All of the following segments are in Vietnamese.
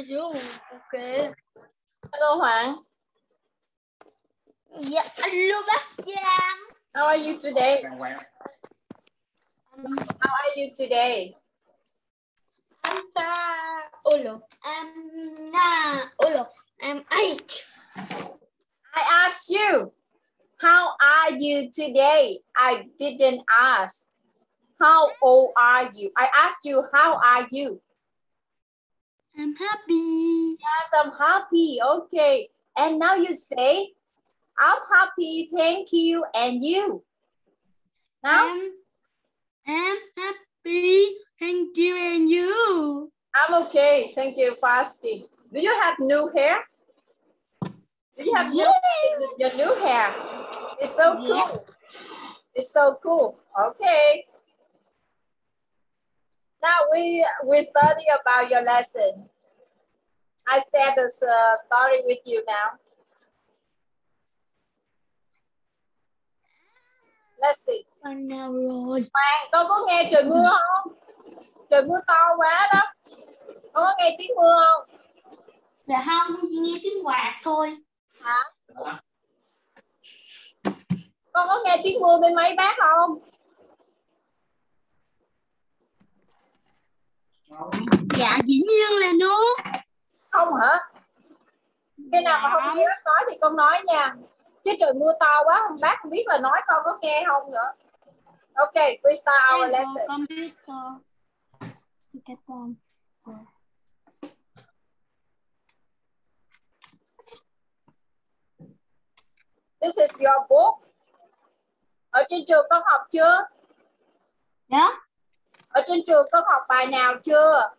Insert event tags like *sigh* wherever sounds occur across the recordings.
Ok. Hello Hoàng. Dạ, alo bác Giang. How are you today? Đàng hoàng. Um, how are you today? I'm five. Olo. Um, I'm nine. Olo. Um, I'm eight. I asked you, how are you today? I didn't ask. How old are you? I asked you, how are you? I'm happy. Yes, I'm happy. Okay. And now you say, I'm happy, thank you, and you. Now, I'm, I'm happy. Thank you and you. I'm okay. Thank you asking. Do you have new hair? Do you have new, is your new hair? It's so cool. Yes. It's so cool. Okay. Now we we study about your lesson. I said this uh, story with you now. Let's see. Con nào rồi? Hoàng, con có nghe trời mưa không? Trời mưa to quá đó. Con có nghe tiếng mưa không? Dạ không, con chỉ nghe tiếng quạt thôi. Hả? Con có nghe tiếng mưa bên máy bác không? Dạ dĩ nhiên là nó. Không hả? Khi nào mà Dạ. không nghe bác nói thì con nói nha. Chứ trời mưa to quá, không bác không biết là nói con có nghe không nữa. Ok, we start our Em lesson. con biết con. Con. This is your book. Ở trên trường con học chưa? Dạ. Ở trên trường con học bài nào chưa?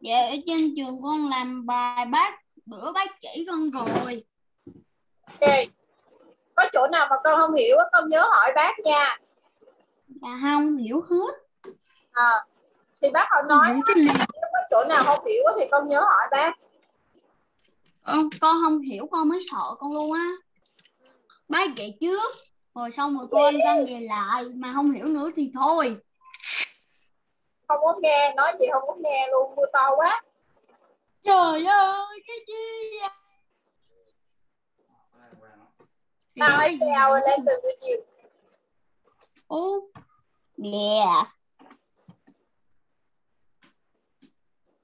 Dạ ở trên trường con làm bài bác bữa bác chỉ con rồi. Ok. Có chỗ nào mà con không hiểu á, con nhớ hỏi bác nha. Dạ không hiểu hết. À, thì bác họ nói nếu có chỗ nào không hiểu á thì con nhớ hỏi bác. Ờ, con không hiểu con mới sợ con luôn á. Bác dạy trước. Rồi xong rồi con văn về lại mà không hiểu nữa thì thôi. Không có nghe, nói gì không có nghe luôn, mưa to quá. Trời ơi cái gì vậy? Now I say our lesson with you. Oh. Yes.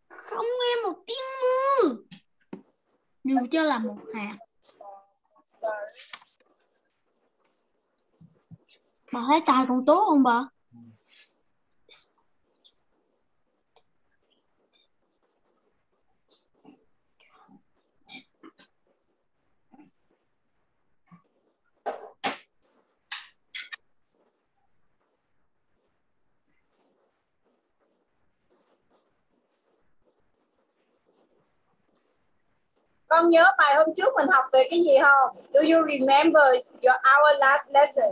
Không nghe một tiếng mưa. Dù cho là một hạt. Bà thấy tay con tốt không bà? Con nhớ bài hôm trước mình học về cái gì không? Do you remember your our last lesson?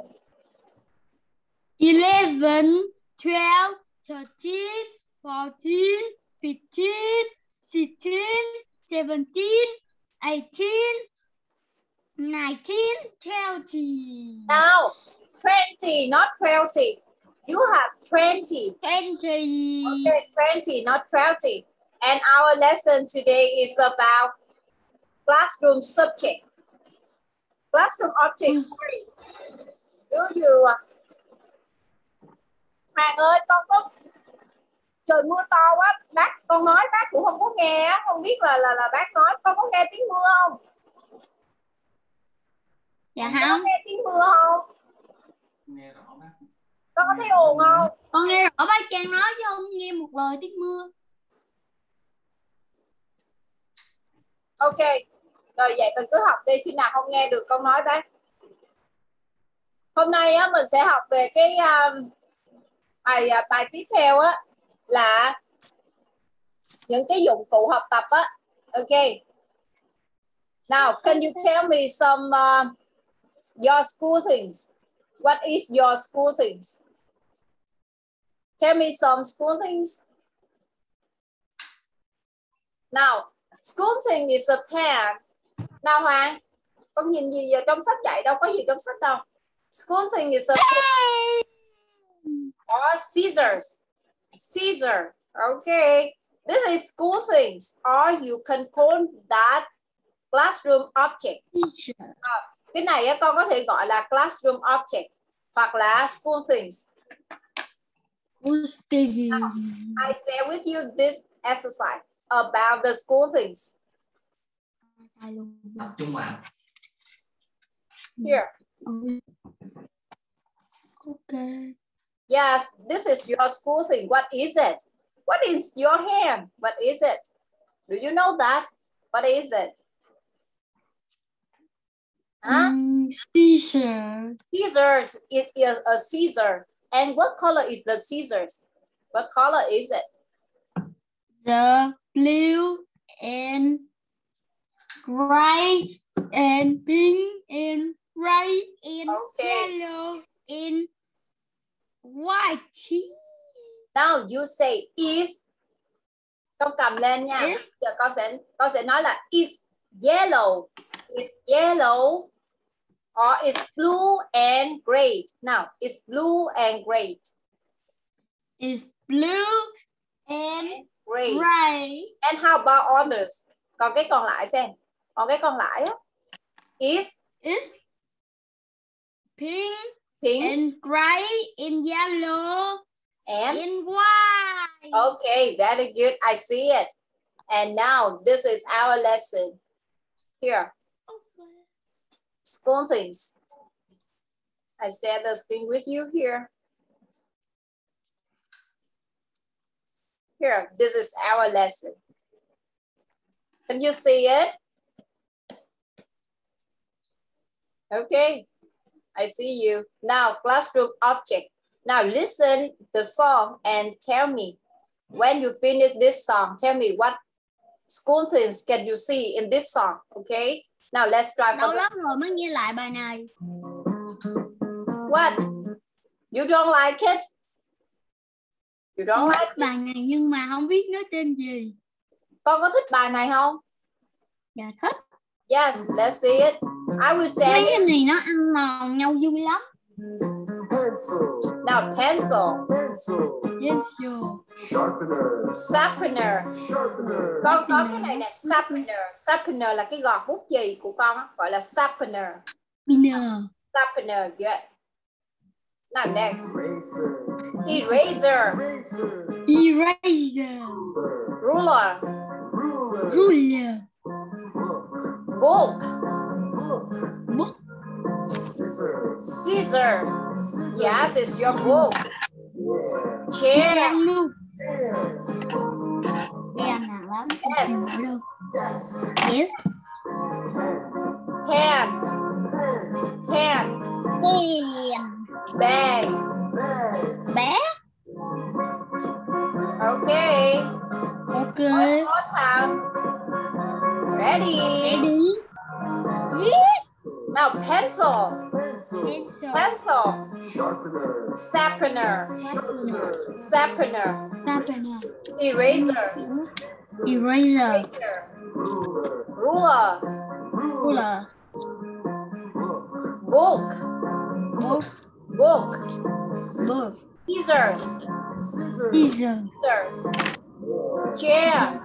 11, 12, 13, 14, 15, 16, 17, 18, 19, 20. Now, 20, not 20. You have 20. 20. Okay, 20, not 20. And our lesson today is about classroom subject. Classroom objects three. Do you... Hoàng ơi, con có... Trời mưa to quá, bác con nói bác cũng không có nghe, không biết là là là bác nói, con có nghe tiếng mưa không? Dạ Con có không? nghe tiếng mưa không? Nghe rõ bác. Con có thấy ồn không? Con nghe rõ bác Trang nói chứ không nghe một lời tiếng mưa. Ok, rồi vậy mình cứ học đi, khi nào không nghe được con nói bác. Hôm nay á, mình sẽ học về cái um, bài à, bài tiếp theo á là những cái dụng cụ học tập á. Ok. Now, can you tell me some uh, your school things? What is your school things? Tell me some school things. Now, school thing is a pen. Nào Hoàng, con nhìn gì vào trong sách dạy đâu có gì trong sách đâu. School thing is a or scissors. Scissor. Okay. This is school things, or you can call that classroom object. Teacher. Cái này á, con có thể gọi là classroom object hoặc là school things. I share with you this exercise about the school things. Tập trung vào Here. Okay. Yes, this is your school thing. What is it? What is your hand? What is it? Do you know that? What is it? Huh? Mm, teacher. Scissors. It is a scissor. And what color is the scissors? What color is it? The blue and gray and pink and red and Okay. yellow and white. Now you say is. Con cầm lên nha. Is. Giờ con sẽ con sẽ nói là is yellow. Is yellow. Or is blue and gray. Now, is blue and gray. Is blue and Gray. gray. And how about others? Còn cái còn lại xem. Còn cái còn lại á. Is Is pink pink and gray and yellow and and white. okay, very good. I see it. And now this is our lesson. Here, Okay. school things. I share the screen with you here. Here, this is our lesson. Can you see it? Okay, I see you. Now, classroom object. Now listen the song and tell me when you finish this song, tell me what school things can you see in this song, okay? Now let's try Lâu lắm rồi mới nghe lại bài này. what? You don't like it? You don't like thích bài này nhưng mà không biết nó tên gì. Con có thích bài này không? Dạ thích. Yes, let's see it. I will say Mấy cái này nó ăn mòn nhau vui lắm. Pencil, Now, pencil, pencil, Pencil. sharpener, sharpener. sharpener, Con có cái này nè, sharpener. Sharpener là cái gọt bút chì của con gọi là sharpener. Pinner. Sharpener, good. Now next, eraser, eraser, eraser, Razor. Ruler. Ruler. Book. Book. Scissor. Yes, it's your book. Chair. Piano. Piano. Yes. Yes. Can. Can. Bag. Bag. Okay, Ok. one more time. Ready? Ready. Now pencil, pencil, Pencil. sharpener, sharpener, sharpener, sharpener, eraser, Eraser. eraser, ruler, ruler, Ruler. book, book, Book. book, Book. Scissors, scissors, Scissors. chair,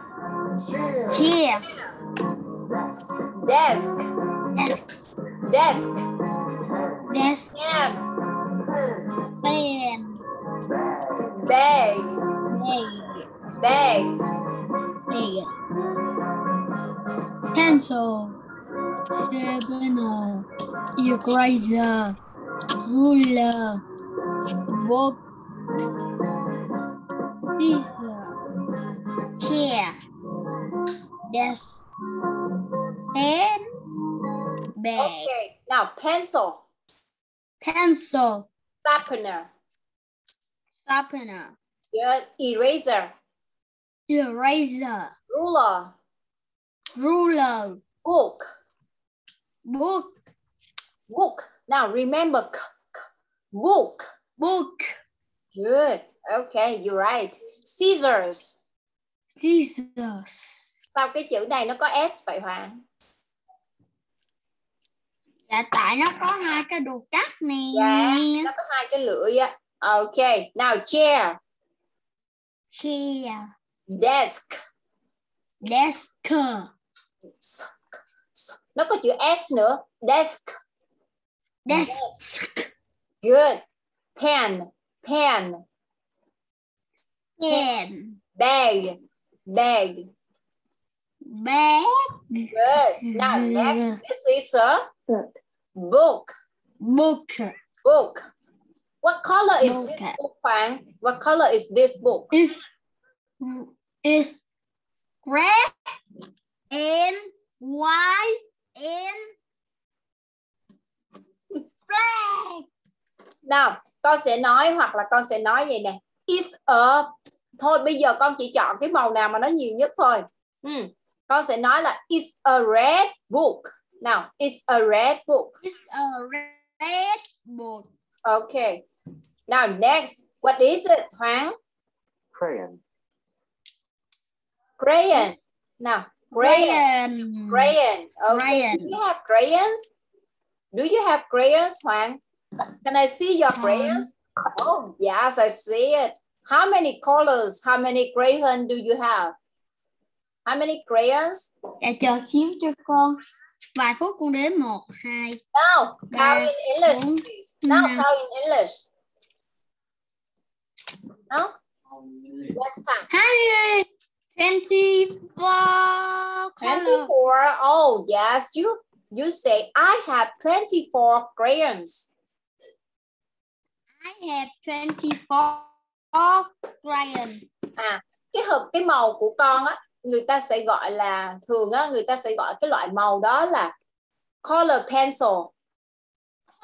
chair, Chair. desk, desk, Desk. desk, pen, Desk. pen, pen, Pen. bag, bag, Bag. bag, Bag. Pencil. Sharpener. Eraser. Ruler. Book. Scissor. Chair. Desk. Pen. Bag. Okay, now pencil, Pencil. sharpener, Sharpener. good, eraser, Eraser. ruler, Ruler. book, Book. book. Now remember, book. Book. Good. Okay, you're right. Scissors. Scissors. Sao cái chữ này nó có S vậy Hoàng? Dạ tại nó có hai cái đồ cắt nè. Yes, nó có hai cái lưỡi á. Okay, now chair. Chair. desk Desk. Nó có chữ s nữa desk Desk. good pen pen Pen. bag bag Bag. good now next this is a book Book. book what color is Book. this book Hoàng what color is this book Is is red and white and black. nào con sẽ nói hoặc là con sẽ nói vậy nè. Is a thôi bây giờ con chỉ chọn cái màu nào mà nó nhiều nhất thôi. Ừ. con sẽ nói là is a red book. Nào is a red book. It's a red book. okay now next what is it Hoàng? Crayon. crayon. Nào crayon. Crayon. crayon. Okay Crayon. do you have crayons? Do you have crayons Hoàng can I see your crayons? Oh yes I see it. How many colors how many crayons do you have? How many crayons? Dạ chờ xíu cho con. Vài phút con đếm. Một, hai, now count in English please. Now count in English. No let's count. Hai, twenty-four. Color. 24 oh yes you you say I have 24 crayons I have twenty-four crayon. à cái hộp cái màu của con á người ta sẽ gọi là thường á người ta sẽ gọi cái loại màu đó là color pencil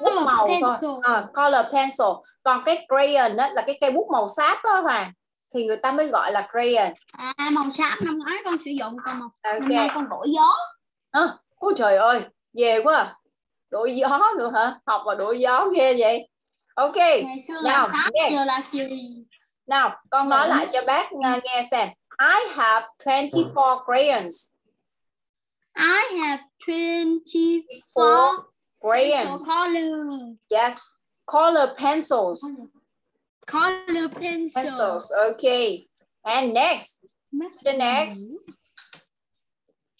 bút màu pencil. thôi à, color pencil còn cái crayon á là cái cây bút màu sáp đó Hoàng thì người ta mới gọi là crayon À, màu xám năm ngoái con sử dụng còn màu năm nay con đổi gió. à, ôi trời ơi về quá à. đổi gió nữa hả học và đổi gió ghê vậy ok Ngày xưa là Nào, xám, next. giờ là chì. nào con nói lại cho bác nghe, nghe xem I have 24 crayons I have twenty-four four crayons color. yes color pencils Color pencil. pencils okay and next the next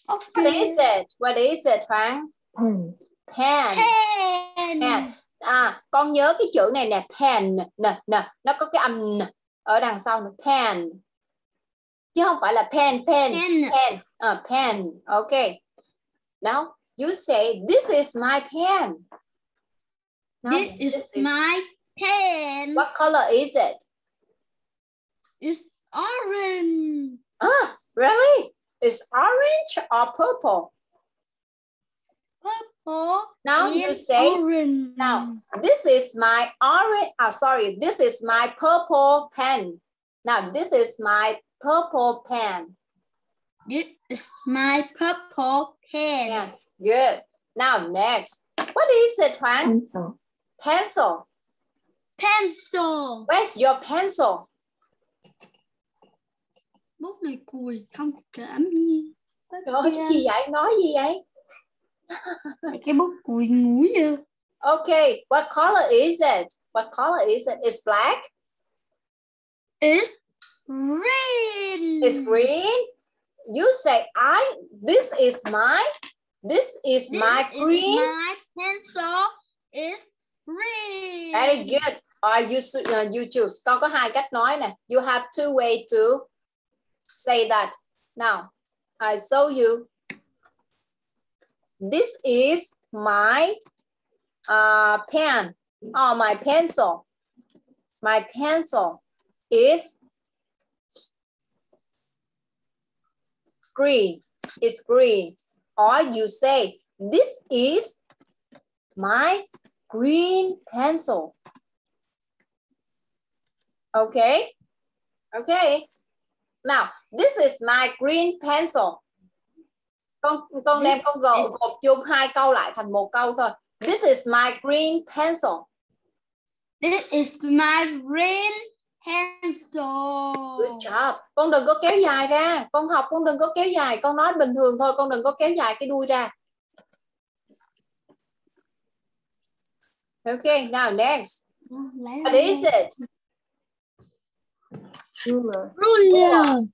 Okay. what is it what is it Hoàng Pen. pen Pen. À con nhớ cái chữ này nè pen nè nè nó có cái âm n ở đằng sau nữa pen chứ không phải là pen pen Pen. pen uh, pen okay now you say this is my pen Now, This is my pen. what color is it It's orange. ah really it's orange or purple Purple. Now you say orange. now this is my orange ah sorry this is my purple pen now this is my purple pen This is my purple pen. yeah good now next what is it Hoàng Pencil. pencil Pencil. where's your pencil Bút này cùi không cảm gì. Trời ơi, gì vậy nói gì vậy Cái bút cùi ngúi à. okay what color is it what color is it it's black It's green. it's green you say I this is my this is This my is green my pencil is green. Very good. Or you uh, you choose. Con có hai cách nói nè. You have two way to say that. Now, I show you. This is my uh, pen or my pencil. My pencil is green. It's green. Or you say, this is my green pencil. Okay. Okay. Now, this is my green pencil. Con con đem This con gộp, is- gộp chung hai câu lại thành một câu thôi. This is my green pencil. This is my green pencil. Good job. Con đừng có kéo dài ra. Con học con đừng có kéo dài. Con nói bình thường thôi. Con đừng có kéo dài cái đuôi ra. Okay, now next. What is it? Ruler. Ruler.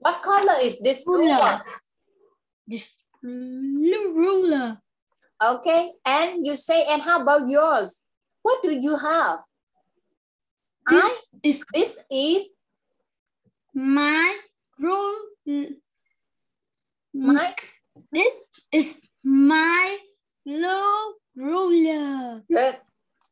What color is this Ruler. ruler? This blue ruler. Okay, and you say, and how about yours? What do you have? This I, is this is my rule. my, mm, This is my blue ruler. good.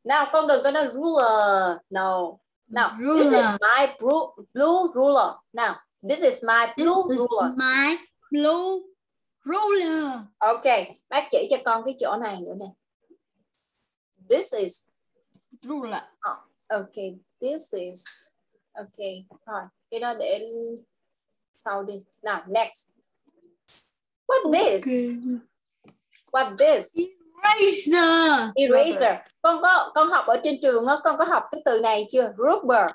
Nào, con đừng có nói ruler. No. Now, this is my blue, blue ruler. Now, this is my This blue is ruler. my blue ruler. Ok, bác chỉ cho con cái chỗ này nữa nè. This is Ruler. Okay, this is okay. Thôi, cái đó để sau đi. Nào, next. What this? What this? Eraser. Eraser. Con có con học ở trên trường á, con có học cái từ này chưa? Rubber.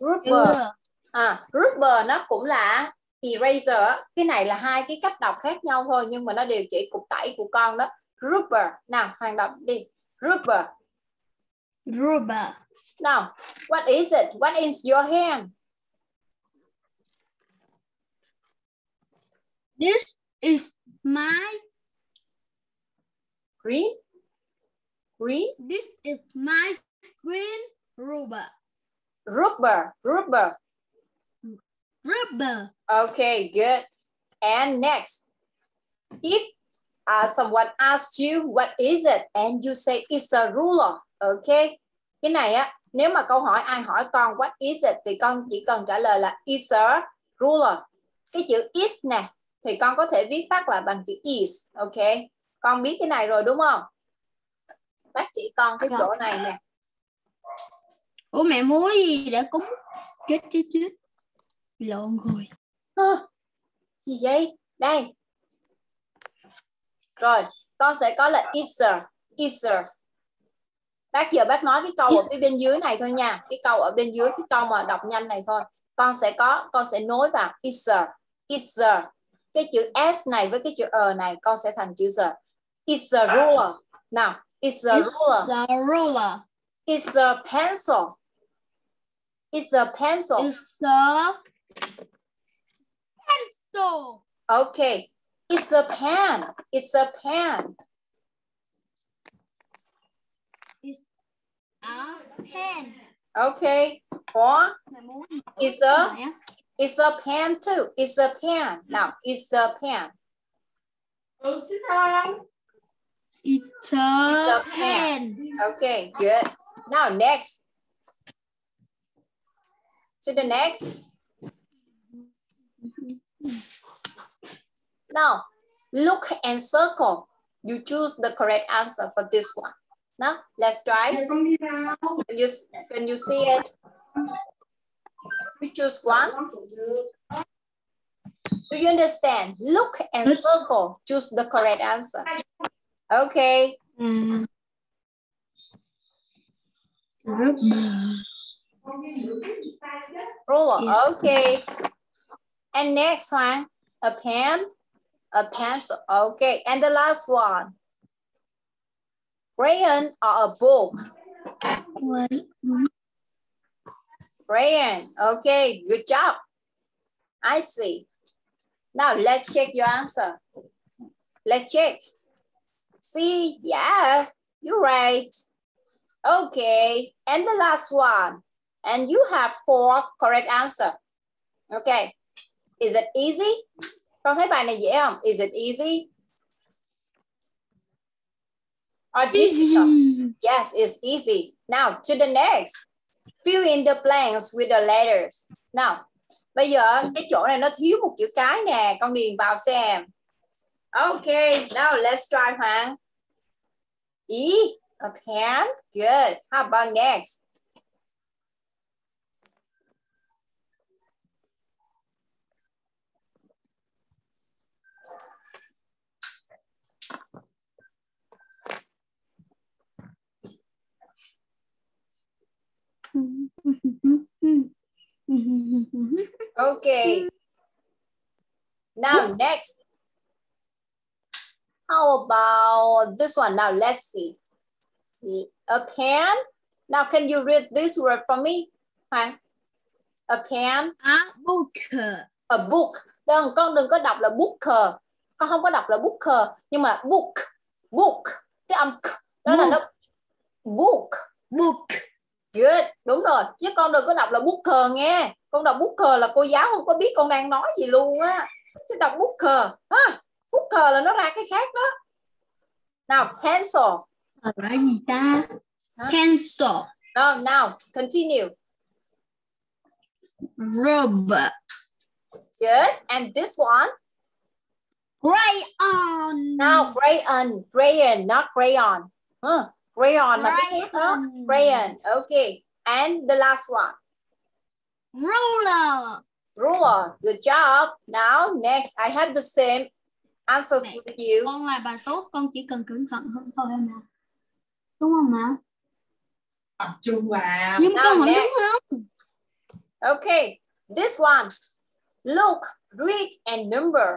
Rubber. Chưa. À, rubber nó cũng là eraser. Cái này là hai cái cách đọc khác nhau thôi nhưng mà nó đều chỉ cục tẩy của con đó. Rubber. Nào, Hoàng đọc đi. Rubber. Rubber. Now, what is it? What is your hand? This is my Green? Green? this is my green rubber. Rubber. Rubber. Rubber. Okay, good. And next, if uh, someone asks you what is it and you say it's a ruler, okay? Cái này á, nếu mà câu hỏi ai hỏi con what is it thì con chỉ cần trả lời là is a ruler. Cái chữ is nè thì con có thể viết tắt là bằng chữ is, okay? Con biết cái này rồi đúng không? Bác chỉ con cái Rồi. chỗ này nè. Ủa mẹ mua gì để cúng? Chết chết chết. Lộn rồi. Hơ, gì vậy? Đây. Rồi, con sẽ có là iser, iser. Bác giờ bác nói cái câu ở Is- phía bên dưới này thôi nha. Cái câu ở bên dưới cái câu mà đọc nhanh này thôi. Con sẽ có, con sẽ nối vào iser, iser. Cái chữ s này với cái chữ e này con sẽ thành chữ z. Is a ruler. Nào, is a ruler. a ruler. Is a pencil. Is a pencil. It's a pencil. Okay. It's a pen. It's a pen. It's a pen. Okay. Or It's a it's a pen too. It's a pen. Now it's a pen. It's It's a a pen. pen. Okay, good. Now next. To the next. Now look and circle. You choose the correct answer for this one. Now let's try. Can you can you see it? You choose one. Do you understand? Look and circle. Choose the correct answer. Okay. Mm. Ruler. Okay. And next one, a pen, a pencil. Okay. And the last one, crayon or a book. Crayon. Okay. Good job. I see. Now let's check your answer. Let's check. See, yes, you're right. Okay. And the last one. And you have four correct answer. Okay. Is it easy? Con thấy bài này dễ không? Is it easy? Or difficult? Easy. Yes, it's easy. Now to the next. Fill in the blanks with the letters. Now, bây giờ cái chỗ này nó thiếu một chữ cái nè, con điền vào xem. Okay, now let's try Hoàng. E, a pen. Good. How about next? Okay. Now next. How about this one? Now let's see. A pen. Now can you read this word for me? Hoàng? A pen, A book. a book. Đừng, con đừng có đọc là booker. Con không có đọc là booker, nhưng mà book, book. Cái âm k, đó là Book. nó book. Book. Good, đúng rồi. Chứ con đừng có đọc là booker nghe. Con đọc booker là cô giáo không có biết con đang nói gì luôn á. Chứ đọc booker, ha. Booker là nó ra cái khác đó. Nào, pencil. Ờ, là gì ta? Hả? Pencil. No, now, continue. Rubber. Good. And this one. Crayon. Now, crayon. Crayon, not crayon. Huh. Crayon là cái. Crayon. Crayon. Okay. And the last one. Ruler. Ruler. Good job. Now, next, I have the same answers Này. with you. Con là bài tốt, con chỉ cần cẩn thận hơn thôi em ạ. Đúng không ạ? tập trung vào Nhưng Now con hỏi next. đúng không? Okay. This one. Look, read, and number.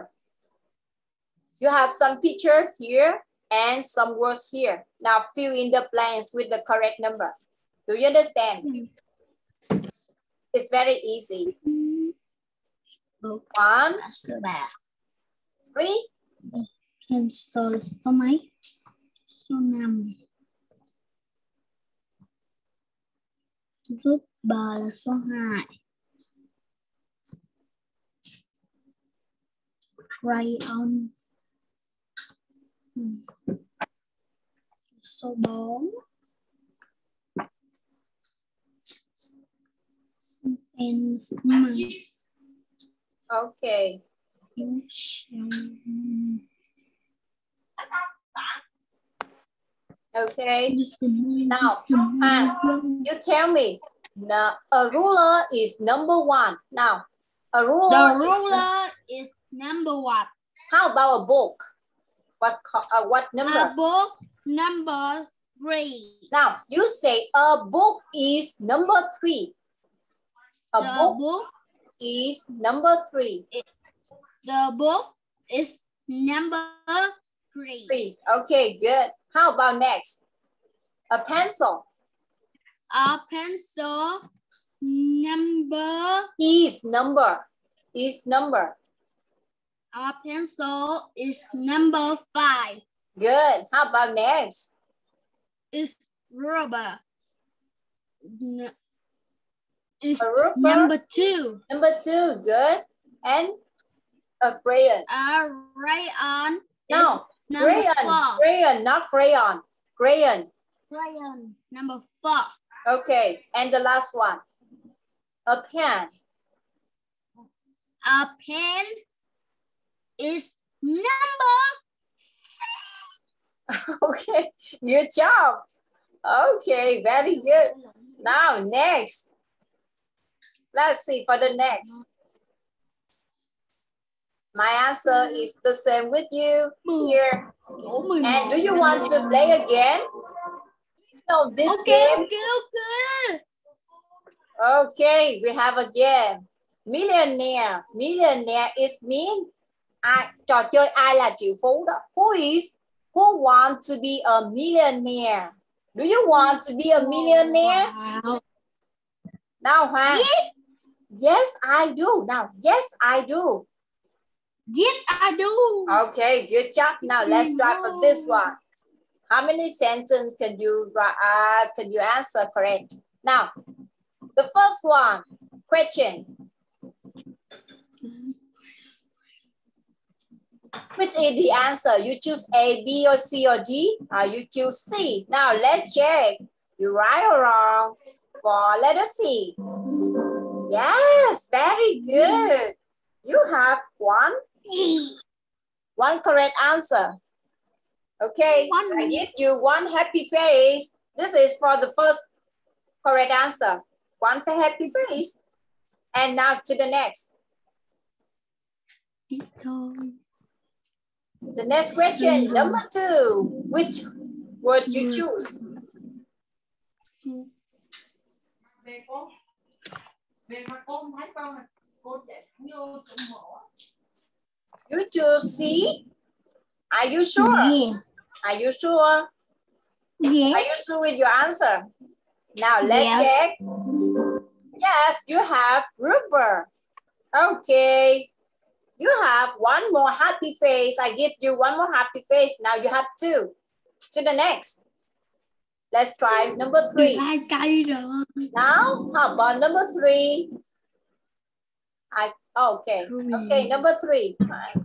You have some picture here and some words here. Now fill in the blanks with the correct number. Do you understand? It's very easy. One, Là sơ bà. three, Pencil số mấy? Số 5. Rubber là số 2. Crayon. Ừ. Số 4. Pen số 5. Okay. Okay. Now, ah, You tell me. Now, a ruler is number one. Now, a ruler. The is- ruler is number one. how about a book? What uh, what number? A book number three. now, you say a book is number three. A The book book, is number three. the book is number three. Three. Okay, good. How about next? A pencil A pencil number. is number. Is number. A pencil is number five. Good. How about next? It's rubber. Is rubber. number two. Number two. Good. And a crayon. A rayon is No, crayon. four. Crayon, not crayon. Crayon. Crayon number four. Okay. And the last one. A pen. A pen is number six. *laughs* Okay. Good job. Okay. Very good. Now, next. Let's see for the next. My answer is the same with you here. Ủa, 11. And do you want to play again? No, this Ok, game. ok, ok. Okay, we have a game. Millionaire. Millionaire is mean ai trò chơi ai là triệu phú đó. Who is who want to be a millionaire? Do you want to be a millionaire? Wow. Now, Hoàng. Yes, I do. Now, yes, I do. Yes, I do. Okay, good job. Now let's try for this one. How many sentences can you uh, can you answer correct? Now, the first one, question. Which is the answer? You choose A, B, or C, or D? Or you choose C? Now let's check. You right or wrong for letter C? Yes, very good. You have one one correct answer. Okay, One. I give you one happy face. This is for the first correct answer. One for happy face. And now to the next. The next question, number two. Which word you choose? về con về mà con thấy con là cô chạy như trong mộ You choose C. Are you sure? Yeah. Are you sure? Yeah. Are you sure with your answer? Now let's Yes. check. Yes, you have rubber. Okay. You have one more happy face. I give you one more happy face. Now you have two. To the next. Let's try number three. Now, how about number three? I oh, okay. Okay, number three. Right.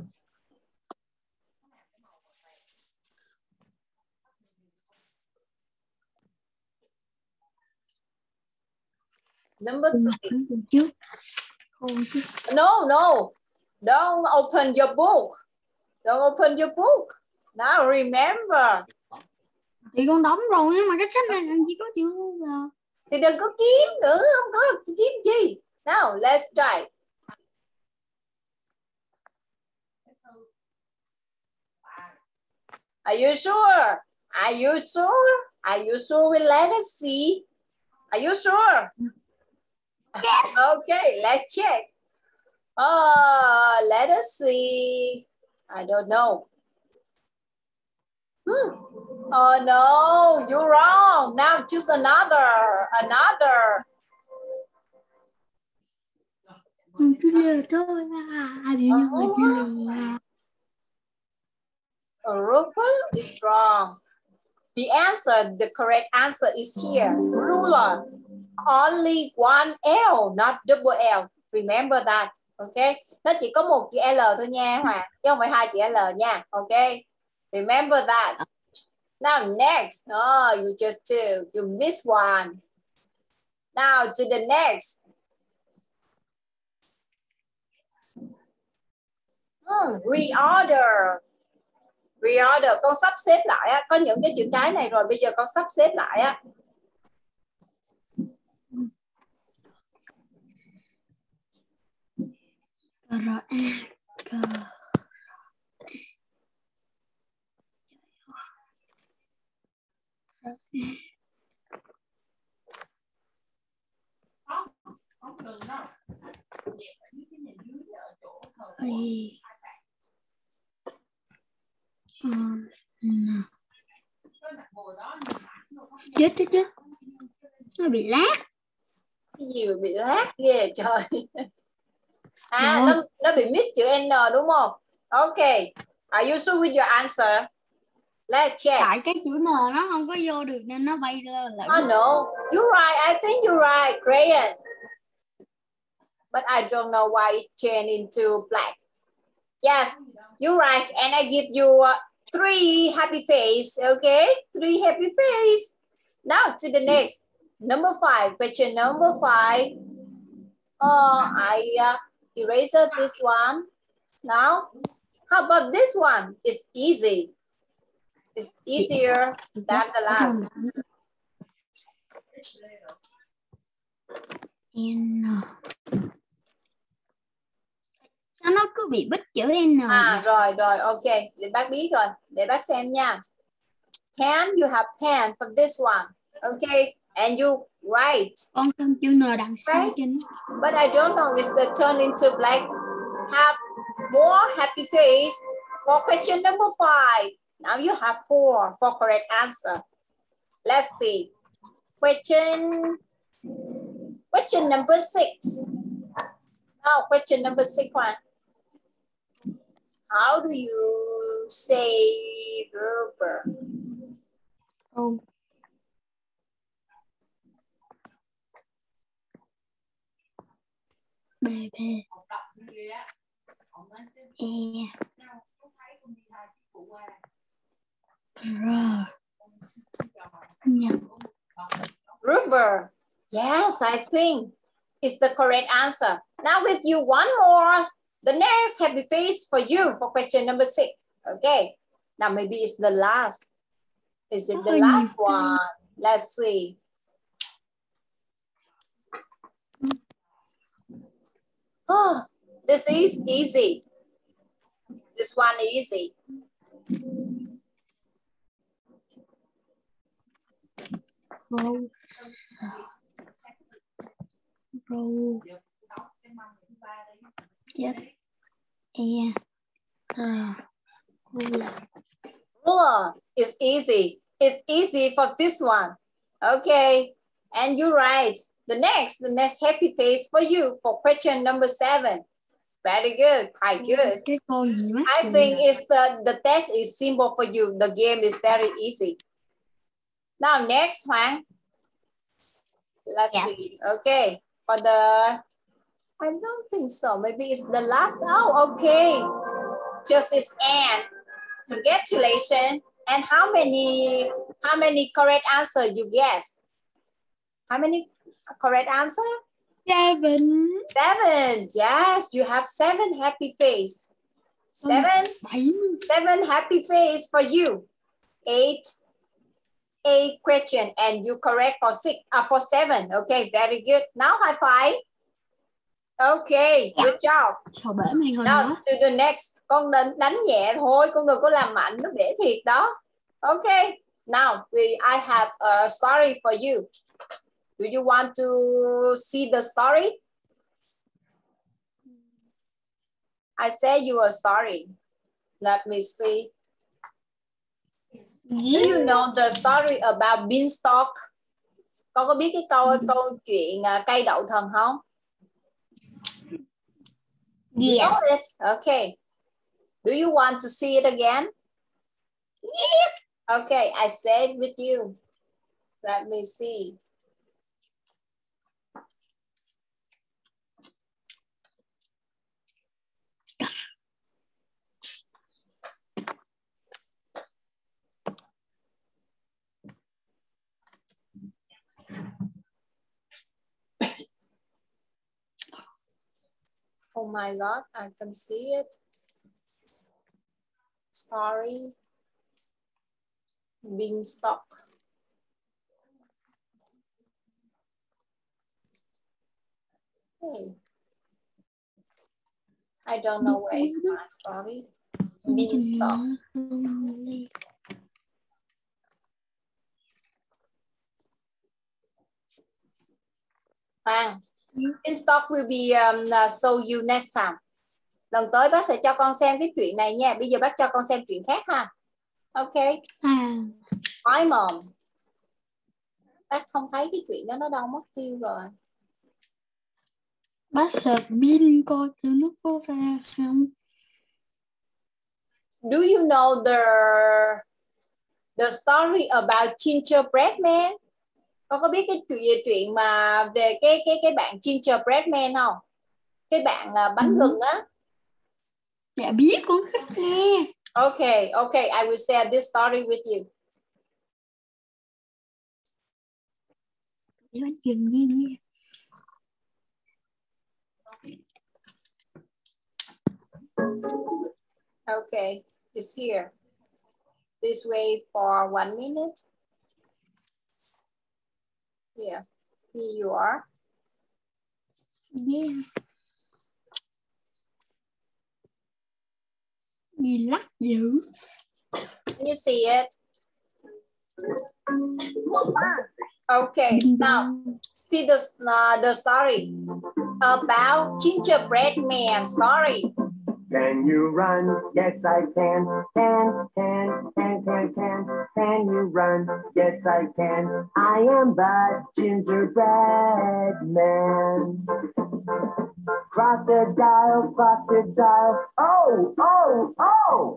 Number three. Ấn từ trước khôn chứ No, no. Don't open your book. Don't open your book. Now remember. thì con đóng rồi nhưng mà cái sách này làm gì có chữ giờ Thì đừng có kiếm nữa, không có kiếm gì. Now, let's try. Are you sure? Are you sure? Are you sure with letter C? Are you sure? yes Okay, let's check. Oh, see. I don't know. Hmm. Oh no, you're wrong. Now choose another, another. con cứ lừa thôi à thì nhưng mà cứ lừa A ruler is wrong. The answer, the correct answer is here. Ruler. Only one L, not double L. Remember that. OK, Nó chỉ có một chữ L thôi nha Hoàng. Chứ không phải hai chữ L nha. OK, Remember that. Now next. Oh, you just two. You miss one. Now to the next. Hmm, reorder. Reorder. Con sắp xếp lại á. Có những cái chữ cái này rồi. Bây giờ con sắp xếp lại á. r a c không đừng đâu Dẹp ở dưới cái nhà dưới ở chỗ thờ của I N cái mặt chết chết chết. Nó bị lát. Cái gì mà bị lát ghê, trời. À Ủa? nó, nó bị miss chữ n đúng không? Ok. Are you sure with your answer? Let's check. Tại cái chữ n nó không có vô được nên nó bay lên lại oh no. You're right. I think you're right crayon but I don't know why it changed into black. Yes you're right. And I give you uh, three happy face okay? Three happy face. Now to the next. Number five. Question number five. Oh I uh, eraser this one. Now how about this one? It's easy. It's easier than the last. N. Sao nó cứ bị bích chữ N À rồi rồi ok. Để bác biết rồi. Để bác xem nha. Pen you have pen for this one. Okay and you write. Con thêm chữ N đằng sau Right. trên but I don't know is the turn into black. Have more happy face. For question number five. Now you have four for correct answer. Let's see. Question question number six. Now question number six one. How do you say rubber? Ô. B B học tập như vậy á ông nói xem E sao có thấy con đi hai chiếc phụ qua R con xin chào nhập Rubber. Yes, I think is the correct answer. Now with you one more. The next happy face for you for question number six. Okay. Now maybe it's the last. Is it the Ôi, last one? Let's see. Oh, this is easy. This one easy. Rô Rô giờ tóc cái mâm thứ ba đây Z E R Ruler Ruler is easy. It's easy for this one. Okay. And you're right. The next, the next happy face for you for question number seven. Very good, quite good. cái cô gì mắt I think it's the, the test is simple for you. The game is very easy. Now next Hoàng. Let's Yes. see. Okay. For the I don't think so. Maybe it's the last. Oh, okay. Just it's and. Congratulations. And how many how many correct answer you guess? How many correct answer? seven Seven. Yes, you have seven happy face. Seven, mươi seven happy face for you. Eight, eight question, and you correct for six, uh, for seven. Okay, very good. Now high five. Okay, good job. sao bể màn hình Now đó to the next. Con đánh, đánh nhẹ thôi, con đừng có làm mạnh, nó bể thiệt đó. Okay, now we, I have a story for you. Do you want to see the story? I said you a story. Let me see. Do you know the story about beanstalk? Con có biết cái câu mm-hmm. câu chuyện cây đậu thần không? You yes know it. Okay. Do you want to see it again? Okay, I said with you. Let me see. Oh my God, I can see it. Story. Beanstalk. Hey. I don't know where is my story. Beanstalk. Hoàng, Beanstalk will be um, uh, show you next time. Lần tới bác sẽ cho con xem cái chuyện này nha. Bây giờ bác cho con xem chuyện khác ha. Ok. à Hi mom. Bác không thấy cái chuyện đó nó đâu mất tiêu rồi. bác sợ pin coi thử nó có ra không Do you know the the story about gingerbread man? Con có biết cái chuyện chuyện mà về cái cái cái bạn gingerbread man không? Cái bạn à, bánh Ừ. gừng á. dạ biết con thích nghe Okay, okay, I will share this story with you. bánh chừng gì nha Okay, it's here. Please wait for one minute. Here, here you are. yeah lắc dữ Can you see it? Okay, now see the, uh, the story about gingerbread man story. Can you run? Yes, I can. Can, can, can, can, can. Can you run? Yes, I can. I am the gingerbread man. Crocodile, crocodile. Oh, oh, oh.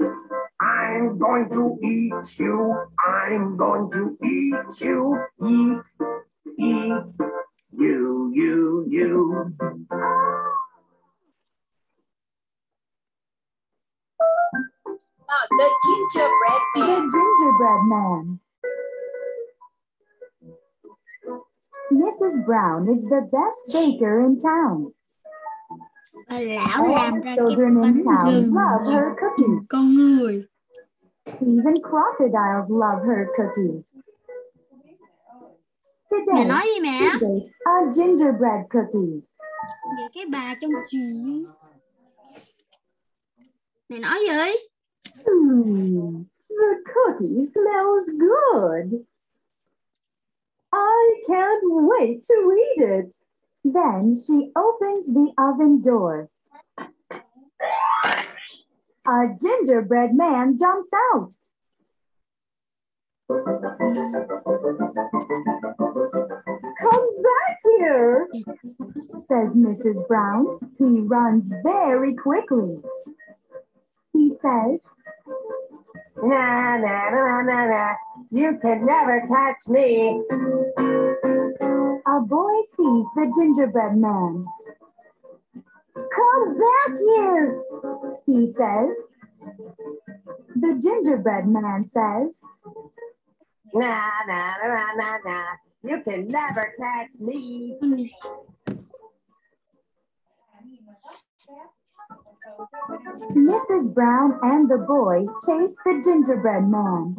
I'm going to eat you. I'm going to eat you. Eat, the gingerbread The man. gingerbread man. Mrs. Brown is the best baker in town. Lão All làm the ra cái children in town gừng love her cookies. con người Even crocodiles love her cookies. mẹ Today, nói gì mẹ she bakes a gingerbread cookie. vậy cái bà trong chuyện mẹ nói gì Hmm, the cookie smells good. I can't wait to eat it. Then she opens the oven door. A gingerbread man jumps out. Come back here, says Mrs. Brown. He runs very quickly. Says, Na na na na na. You can never catch me. A boy sees the gingerbread man. Come back here, he says. The gingerbread man says, na na na na na. You can never catch me. Mrs. Brown and the boy chase the gingerbread man.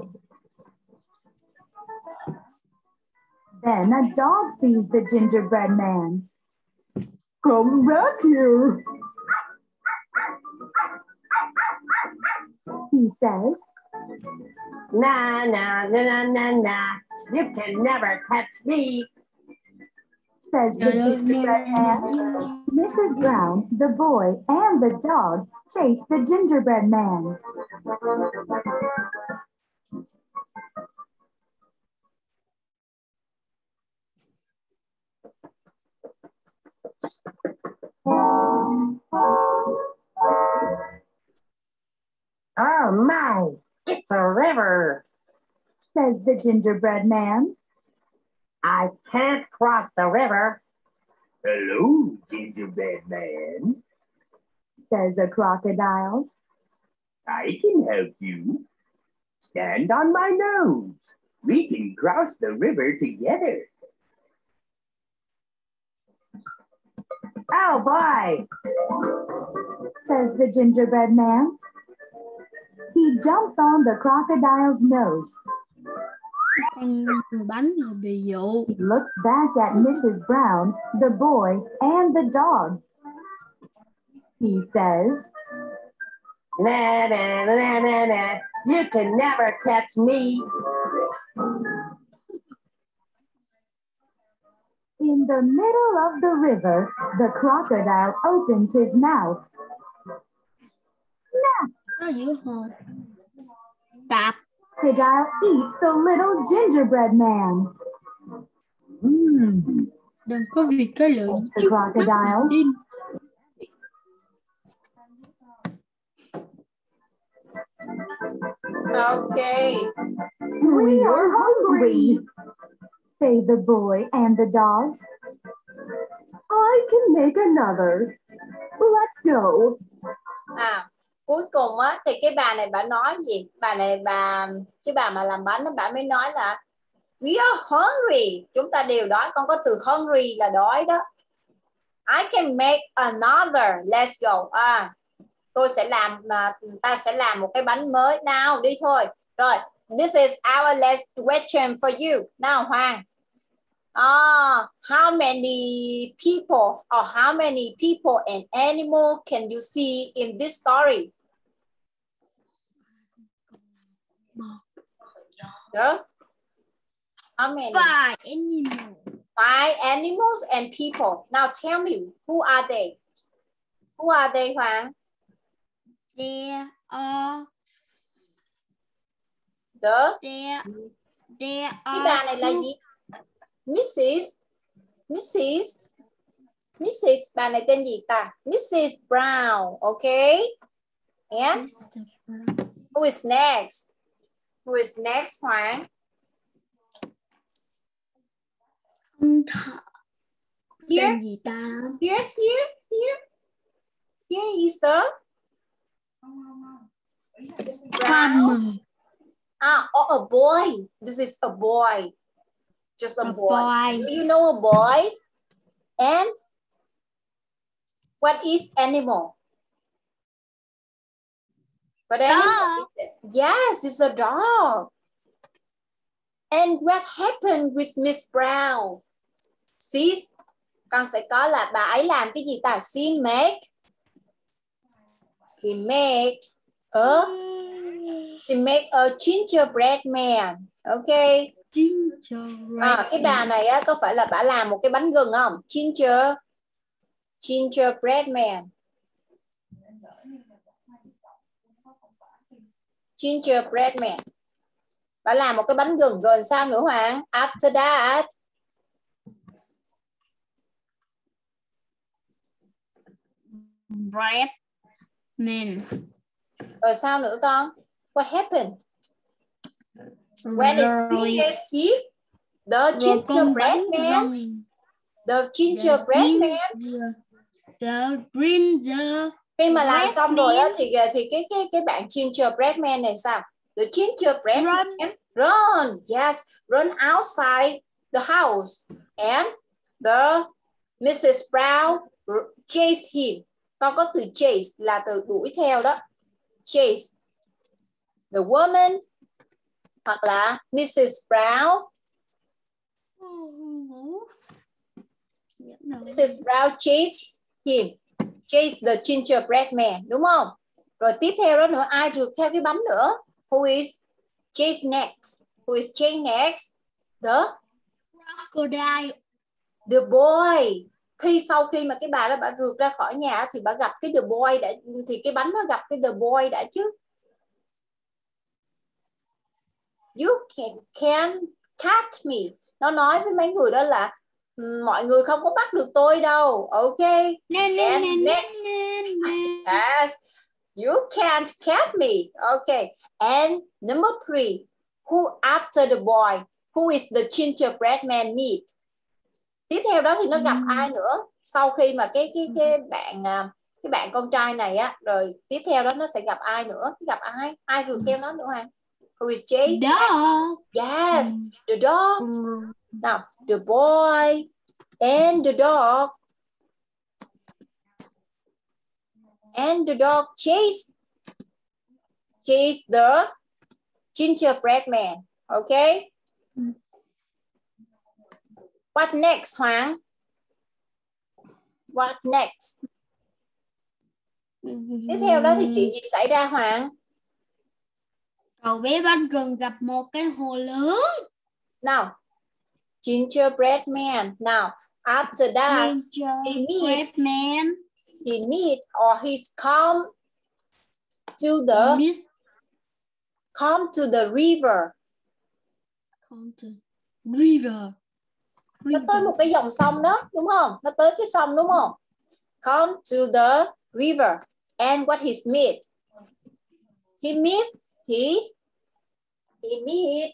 Then a dog sees the gingerbread man. Come back here, he says. Na na na na na na. You can never catch me. Says the gingerbread man. Mrs. Brown, the boy, and the dog chase the gingerbread man. Oh my! It's a river. says the gingerbread man. I can't cross the river. Hello, gingerbread man. says a crocodile. I can help you. Stand on my nose. We can cross the river together. Oh boy! says the gingerbread man. He jumps on the crocodile's nose. Con người bánh là bị dụ He looks back at Mrs. Brown, the boy, and the dog. He says, Na na na na na na. You can never catch me. In the middle of the river, the crocodile opens his mouth. Snap! có giữa hồ cạp Crocodile eats the little gingerbread man. Mm. đừng có vì cái lưỡi the trước mắt mà crocodile. Okay. We are hungry, say the boy and the dog. I can make another. Let's go. À, cuối cùng á thì cái bà này bà nói gì? Bà này bà cái bà mà làm bánh bà mới nói là We are hungry. Chúng ta đều đói. Con có từ hungry là đói đó. I can make another. Let's go. À, tôi sẽ làm mà ta sẽ làm một cái bánh mới. Nào đi thôi. Rồi, this is our last question for you. Nào Hoàng. Ah, how many people or how many people and animal can you see in this story? Yeah. How many? phải animal Five animals and people. Now tell me, who are they? Who are they, Hoàng? there are The there there cái bà are này là two gì? Mrs. Mrs. Mrs. Bà này tên gì ta? Mrs. Brown. Okay. And who is next? Who is next, Hoàng? không thở Here. tên gì ta Here, here, here. Here is the Brown. farmer Ah, oh, a boy. This is a boy. Just a, A boy. boy. Do you know a boy? And what is animal? Animal Dog. Yes, it's a dog. And what happened with Miss Brown? She, con sẽ có là bà ấy làm cái gì ta? She make, she make a She make a gingerbread man. Ok. gingerbread À, cái bà này á, có phải là bà làm một cái bánh gừng không? Ginger. Gingerbread man. gingerbread man đã làm một cái bánh gừng rồi sao nữa hoàng? After that. Bread man. rồi sao nữa con? What happened? When is PST the gingerbread man. the gingerbread man. the green the khi mà làm bread xong rồi á thì thì cái cái cái bạn gingerbread man này sao? The gingerbread Run. man run. Yes, run outside the house and the Mrs. Brown chase him. Con có từ chase là từ đuổi theo đó. Chase. The woman hoặc là Mrs. Brown rồi. Mrs. Brown chase him. Chase the gingerbread man, đúng không? Rồi tiếp theo đó nữa, ai rượt theo cái bánh nữa? Who is chase next? Who is chase next? The Crocodile. the boy. Khi sau khi mà cái bà đó bà rượt ra khỏi nhà thì bà gặp cái the boy đã thì cái bánh nó gặp cái the boy đã chứ. You can, can catch me. Nó nói với mấy người đó là "Ừ, mọi người không có bắt được tôi đâu. Ok. And next. *laughs* Yes, you can't catch me. Okay. And number three, who after the boy? Who is the gingerbread man meet? Tiếp theo đó thì nó gặp Ừm. ai nữa? Sau khi mà cái cái cái bạn à, cái bạn con trai này á, rồi tiếp theo đó nó sẽ gặp ai nữa? Gặp ai? Ai rượt theo nó nữa hả? Who is Jay? Dog. Yes, the dog. Now, the boy and the dog and the dog chase chase the gingerbread man. Okay? What next, Hoàng? What next? Tiếp theo đó thì chuyện gì xảy ra Hoàng? Cậu bé bánh gần gặp một cái hồ lớn. Now, gingerbread man. Now, after that, Gingerbread man. he meet or he's come to the Miss come to the river. Compton. River. Nó tới một cái dòng sông đó, đúng không? Nó tới cái sông đúng không? Come to the river and what he meet? He meets he he meet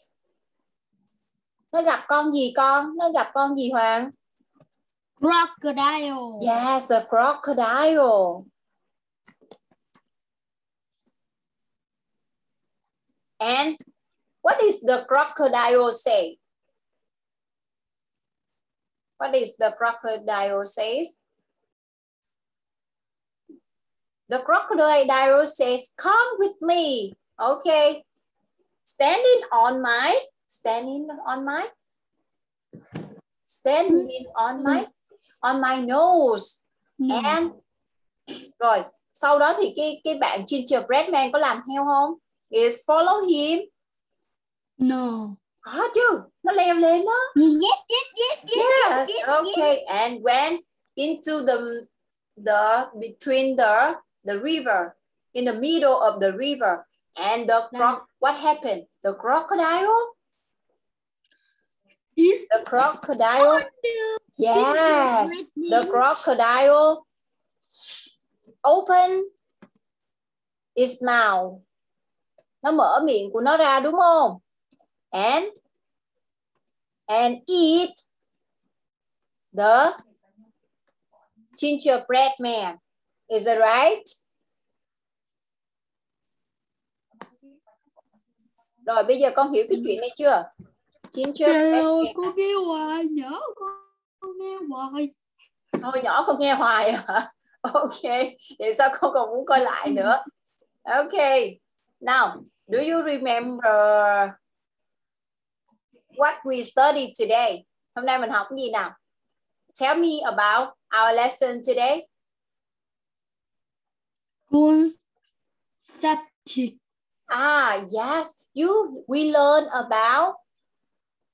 nó gặp con gì con? Nó gặp con gì Hoàng? Crocodile. Yes, a crocodile. And what is the crocodile say? What is the crocodile says? The crocodile says, come with me. Okay. Standing on my, standing on my, standing on my, on my nose. No. And rồi sau đó thì cái cái bạn gingerbread man có làm theo không? Is follow him. No. Có chứ, nó leo lên đó. Yes, yes, yes, yes. Yes, yes, okay. And went into the the between the the river, in the middle of the river, and the croc. What happened? The crocodile. Yes. The crocodile. Yes, the crocodile open its mouth. Nó mở miệng của nó ra đúng không? And and eat the gingerbread man. Is it right? Rồi bây giờ con hiểu cái chuyện này chưa? Gingerbread Trời man. cô nghe hoài nhớ con con nghe hoài Hồi nhỏ con nghe hoài à? *laughs* Ok, vậy sao con còn muốn coi lại nữa? Ok, now, do you remember what we studied today? Hôm nay mình học cái gì nào? Tell me about our lesson today. con subject Ah, yes, you we learn about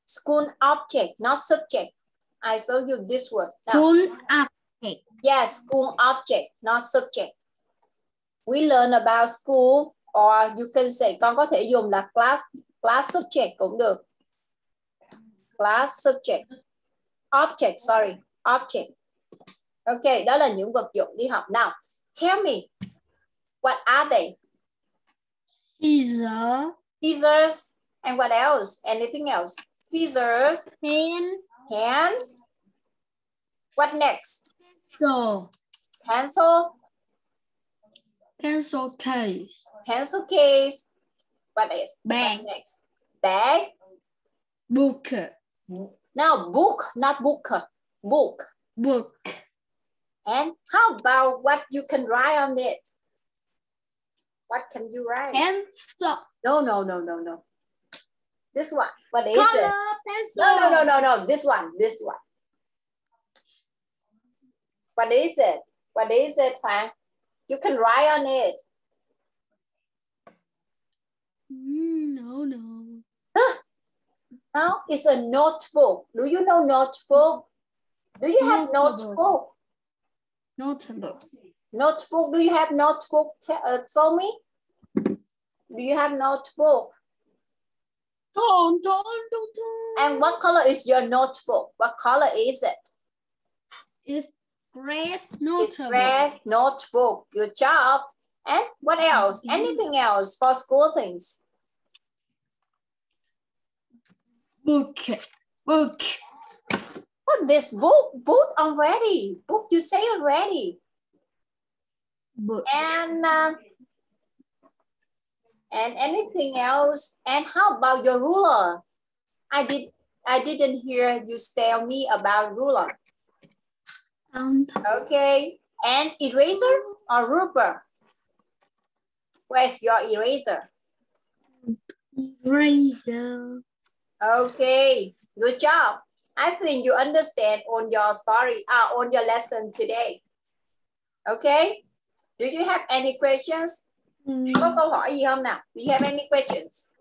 school object, not subject. I show you this word. Now, con up Yes, school object, not subject. We learn about school or you can say con có thể dùng là class class subject cũng được. Class subject. Object, sorry, object. Ok, đó là những vật dụng đi học nào. Tell me, what are they? Scissor. Scissors and what else? Anything else? Scissors, Pen. pen. What next? So. Pencil, Pencil case. pencil case. What is? Bag. What next? Bag. Book. Now book, not book. Book. Book. And how about what you can write on it? What can you write? Pencil. No, no, no, no, no. This one. What is Color it? pencil. No, no, no, no, no. This one. This one. What is it? What is it, Hoàng? You can write on it. Mm, No, no. Now it's a notebook. Do you know notebook? Do you have Notebook. notebook? Notebook. Notebook. Do you have notebook? Te- uh, tell me. Do you have notebook? Don't, don't, don't, don't. And what color is your notebook? What color is it? It's red notebook. It's red notebook. Good job. And what else? Mhm. Anything else for school things? Book. Book. What this book? Book already. Book you say already. Book. And uh, and anything else? And how about your ruler? I did. I didn't hear you tell me about ruler. And Okay. And eraser or rubber? Where's your eraser? eraser. Okay. Good job. I think you understand on your story, uh, on your lesson today. Okay. Do you have any questions? Mm, Có câu hỏi gì không nào? Do you have any questions?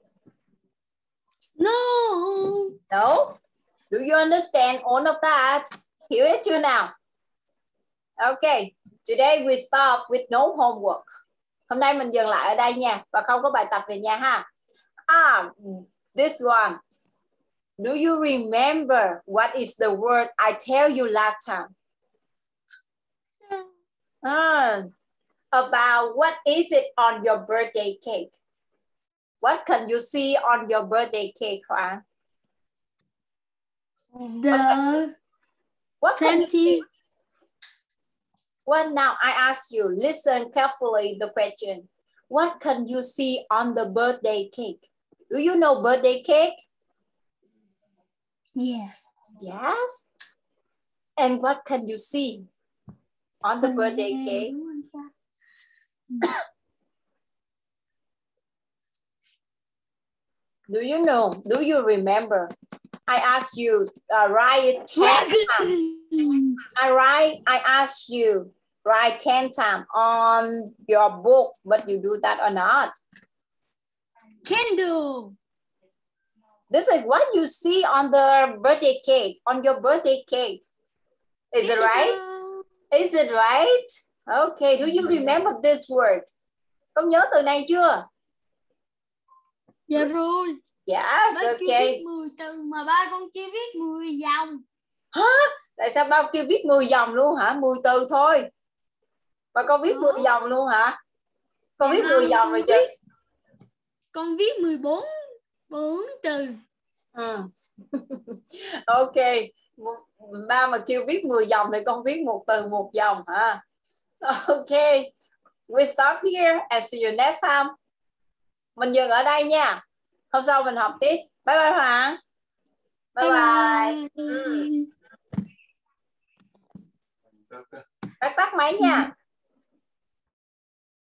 No. No? Do you understand all of that? Hiểu hết chưa nào? Okay. Today we stop with no homework. Hôm nay mình dừng lại ở đây nha và không có bài tập về nhà ha. Ah, this one. Do you remember what is the word I tell you last time? Ah, about what is it on your birthday cake? What can you see on your birthday cake, Hoàng? The What can you 20 see? Well, now I ask you, listen carefully the question. What can you see on the birthday cake? Do you know birthday cake? Yes. Yes. And what can you see on the birthday mm. cake? Do you know? Do you remember? I asked you, uh, write 10 times. I write, I asked you, write 10 times on your book, but you do that or not? Candle. This is what you see on the birthday cake, on your birthday cake. Is it right? Is it right? Okay, do you remember this word? Con nhớ từ này chưa? Dạ rồi. Yes, Ba okay. viết 10 từ mà ba con chưa viết 10 dòng. Tại sao bao kêu viết 10 dòng luôn hả? 10 từ thôi. Và con viết 10 Ủa? dòng luôn hả? Con Dạ viết 10 không, dòng rồi viết. Con viết 14 4 từ. Ừ. *laughs* ok. Ba mà kêu viết 10 dòng thì con viết một từ một dòng hả? Ok. We stop here and see you next time. Mình dừng ở đây nha. Hôm sau mình học tiếp. Bye bye Hoàng. Bye bye. Ừ. Tắt tắt máy nha.